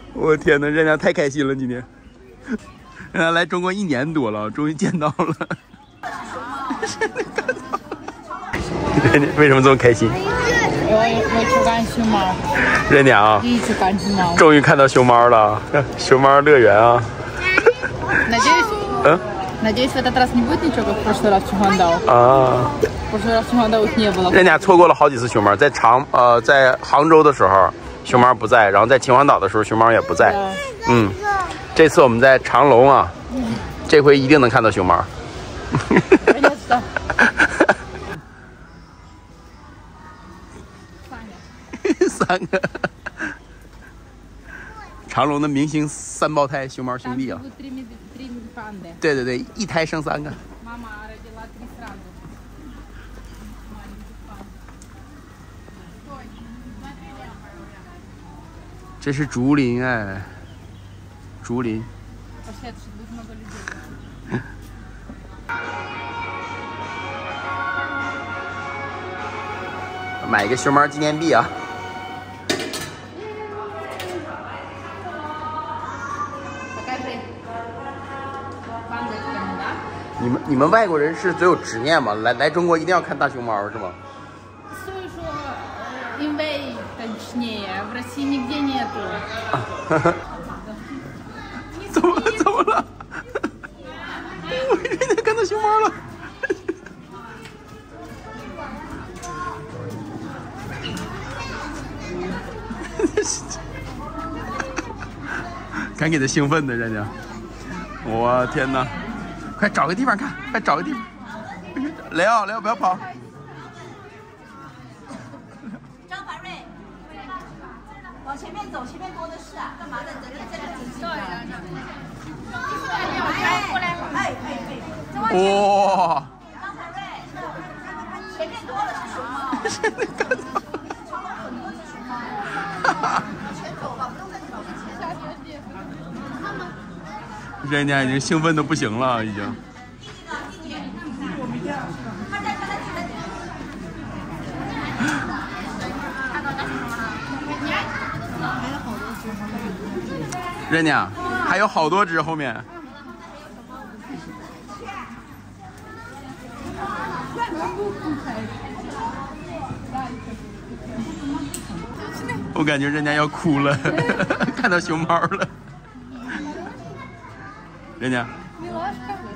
我天哪，人家太开心了，今天。人家来中国一年多了，终于见到了。人家为什么这么开心？我我去看熊猫，人家啊，第一次看熊猫。终于看到熊猫了，熊猫乐园啊。 Надеюсь, 嗯 надеюсь, в этот раз не будет ничего, как в прошлый раз в Чухандау. 啊， В прошлый раз в Чухандау их не было. 人家错过了好几次熊猫，在长呃在杭州的时候， 熊猫不在然后在秦皇岛的时候熊猫也不在。嗯。这次我们在长隆啊这回一定能看到熊猫。三个。长隆的明星三胞胎熊猫兄弟啊。对对对一胎生三个这是竹林哎，竹林。买一个熊猫纪念币啊！你们你们外国人是总有执念嘛？来来中国一定要看大熊猫是吗？所以说，因为。России нигде нету. 怎么了？怎么了？我人家看到熊猫了。看给他兴奋的人家，我天哪！快找个地方看，快找个地方。雷奥，雷奥不要跑！ 走，前面多的是啊，干嘛在这个紧。哎，过来，哎哇！张凡瑞，前面多的是熊猫，超了很多只熊猫。前走吧，不用再找了，前走。人家已经兴奋的不行了，已经。他在，他在，他在。人家还有好多只后面，我感觉人家要哭了，看到熊猫了。人家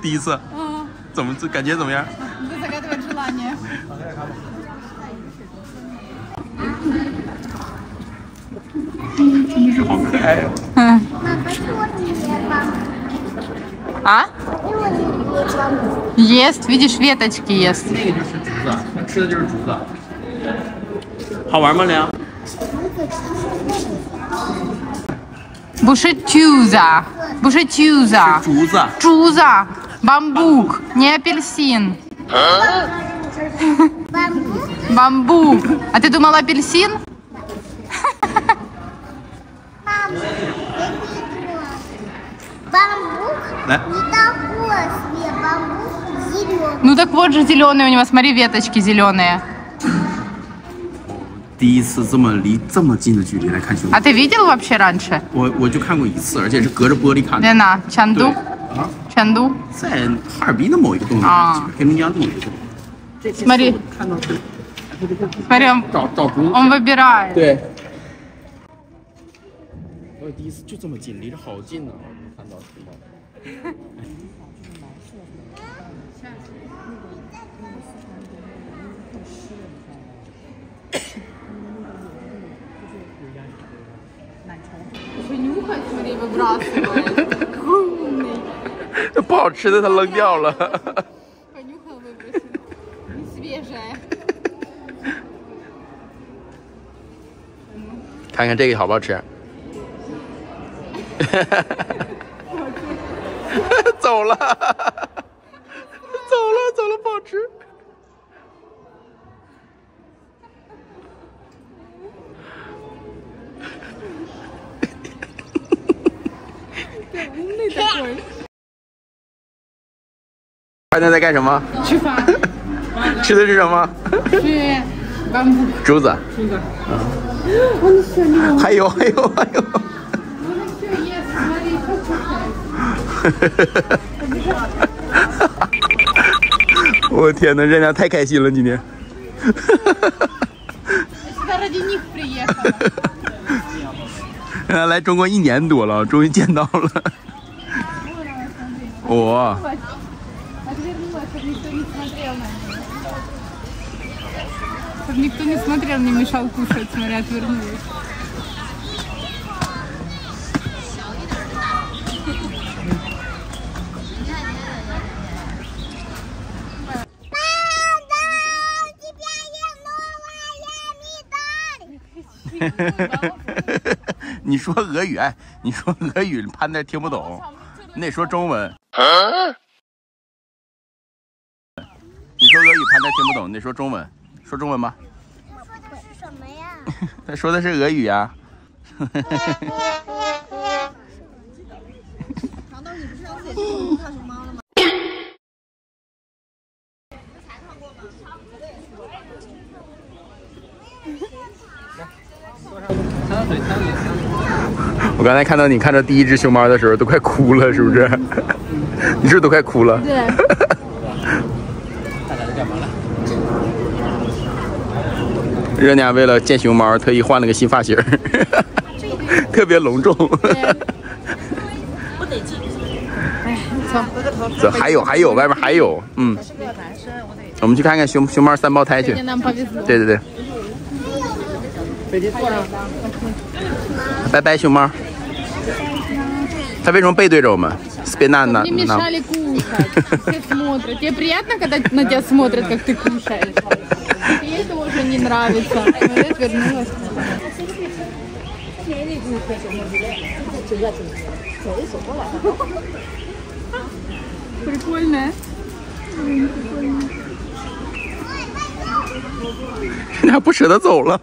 第一次，怎么感觉怎么样？真的是好可爱哦。А? Ест, видишь, веточки ест. Бушетюза. Бушетюза. Чуза. Чуза. Бамбук. Не апельсин. А? Бамбук. Бамбук. А ты думала апельсин? Бамбук 来， не такой себе, бамбук зеленый. Ну так вот же зеленые у него, смотри, веточки зеленые. 第一次这么离这么近的距离来看熊猫 А，ты видел вообще раньше? 我我就看过一次，而且是隔着玻璃看的。 Лена, 对 Чанду? 啊， Чанду? 在哈尔滨的某一个动物园，啊黑龙江的某一个动物园。这这次 Смотри 我看到是 Смотри, он, 找找竹子。 он выбирает. 对。我第一次就这么近，离着好近呢、我就看到熊猫。 这不好吃的他扔掉了。 Понюхал, выбросил. Не свежая. 看看这个好不好吃？ 了，走了走了，保持。还能在干什么？吃饭。吃的是什么？竹子。竹子。嗯。还有还有还有。还有 我天哪，人家太开心了今天。 Я ради них приехала. 人家来中国一年多了，终于见到了。哇， Отвернулась, чтобы никто не смотрел на меня. Чтобы никто не смотрел, не мешал кушать, смотря, отвернулась. 你说俄语，哎，你说俄语，潘德听不懂，你得说中文。你说俄语，潘德听不懂，你得说中文，说中文吧。说的是什么呀？他说的是俄语呀、长豆，你不是要自己去看熊猫了吗？我刚才看到你看到第一只熊猫的时候都快哭了，是不是？你是不是都快哭了？对。大家都干嘛了？热年为了见熊猫，特意换了个新发型，哈哈，特别隆重，哈哈。不得劲，哎，想磕。这还有还有，外面还有，嗯。我们去看看熊熊猫三胞胎去。对对对。飞机坐上。拜拜，熊猫。它为什么背对着我们？Spina 呢 Не？мешали кушать. Все смотрят. Тебе приятно, когда на тебя смотрят, как ты кушаешь? Ей это уже не нравится. Но я отвернулась. Прикольная. 人家不舍得走了，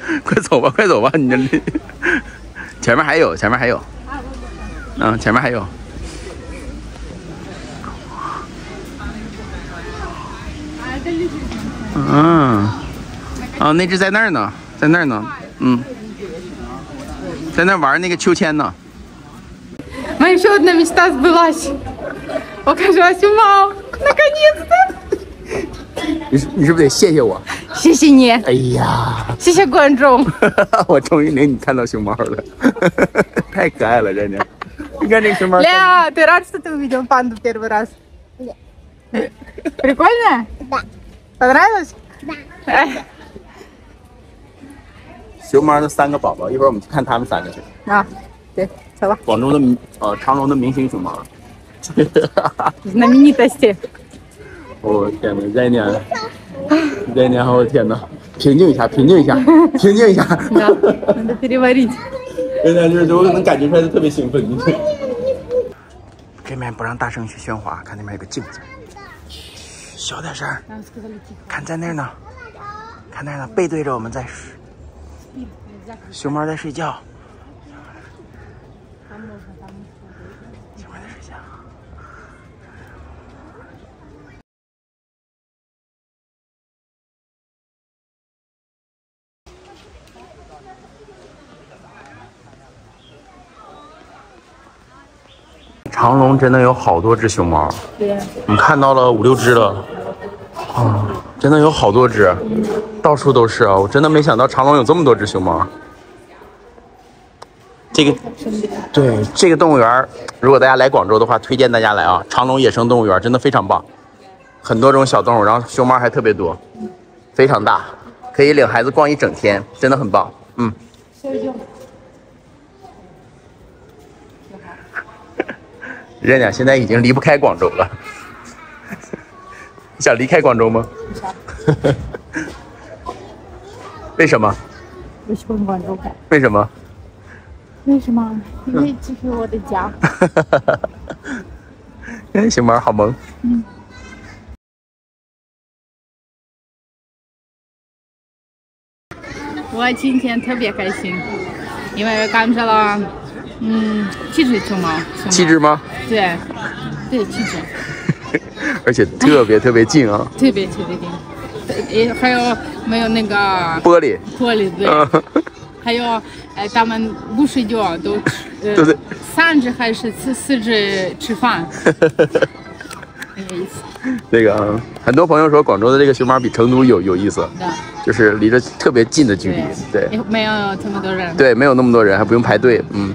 快走吧，快走吧，你这里前面还有，前面还有，嗯，前面还有。嗯，啊，那只在那儿呢，在那儿呢，嗯，在那儿玩那个秋千呢。 Моя еще одна мечта сбылась. Покажу Асюмау. Наконец-то. 你是你是不是得谢谢我？ 谢谢你，哎呀，谢谢观众。我终于领你看到熊猫了，太可爱了，真的。你看这个熊猫， Ля, ты рад, что ты увидел панду в первый раз? Прикольно? Да. Понравилось? Да. 熊猫的三个宝宝，一会儿我们去看他们三个去。 А, ты, сова. 广州的呃长隆的明星熊猫。 Знаменитости. 我、天哪， 再年，再年，我天哪！平静一下，平静一下，平静一下。 Да, надо переварить. 真的就是我能感觉出来，他特别兴奋。这面不让大声去喧哗，看那边有个镜子，嘘小点声儿。 Нам сказали тихо. 看在那儿呢，看那儿呢，背对着我们在睡。熊猫在睡觉。 长隆真的有好多只熊猫。们看到了五六只了，啊，真的有好多只，到处都是啊！我真的没想到长隆有这么多只熊猫。这个，对这个动物园，如果大家来广州的话，推荐大家来啊！长隆野生动物园真的非常棒，很多种小动物，然后熊猫还特别多，非常大，可以领孩子逛一整天，真的很棒。嗯，任亮现在已经离不开广州了，你想离开广州吗？为什么？我喜欢广州。为什么？为什么？因为这是我的家。哎，熊猫好萌。嗯。我今天特别开心，因为赶上了。嗯，七只熊猫。熊猫七只吗？对，对，七只，而且特别特别近啊，特别 特别近。也还有没有那个玻璃。玻璃对，嗯，还有哎，他们不睡觉都吃呃对对？三只还是四四只吃饭，很有意思。这个啊很多朋友说广州的这个熊猫比成都有有意思，就是离着特别近的距离，对也没有这么多人。对，没有那么多人，还不用排队，嗯。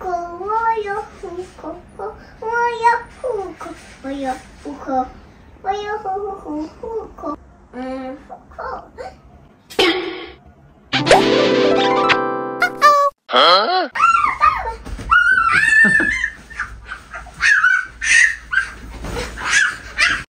虎克，我有虎口，我有虎口，我有虎口，我有虎虎虎虎口，嗯，虎克。Ha